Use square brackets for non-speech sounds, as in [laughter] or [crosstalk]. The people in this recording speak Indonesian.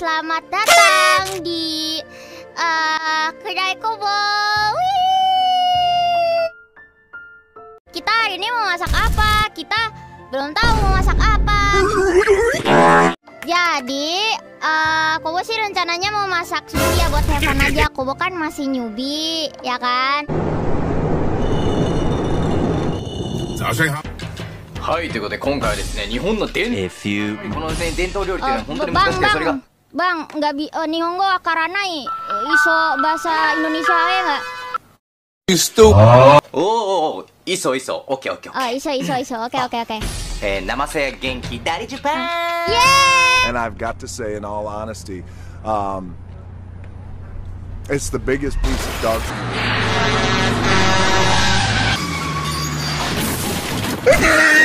Selamat datang di uh, kedai Kobo. Wih. Kita hari ini mau masak apa? Kita belum tahu mau masak apa. Jadi, uh, Kobo sih rencananya mau masak sushi ya buat Heaven aja. Kobo kan masih newbie, ya kan? 早上好。はいということで今回はですね日本の伝 A few このね伝統料理っていうのは Oh, 本当に bang, 難しくてそれが Bang, nggak bi eh, uh, akaranai iso bahasa Indonesia ya nggak? Isto. Oh, oh, oh, iso iso. Oke, okay, oke, okay. Okay. Oh, iso iso iso. Oke, oke, oke. Eh, namaste Genki dari Jepang. Yeah. And I've got to say in all honesty, um it's the biggest piece of dog. [laughs]